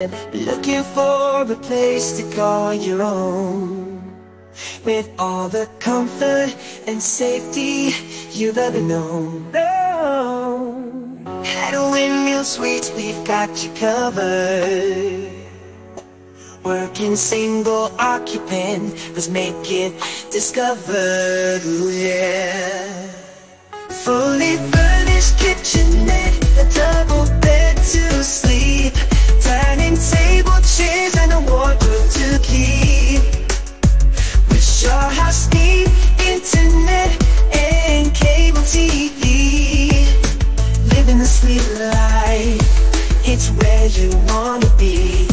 Looking for a place to call your own. With all the comfort and safety you've ever known. No. At a Windmill Suites we've got you covered. Working single occupant, let's make it discovered, yeah internet and cable TV Living the sweet life, it's where you wanna be.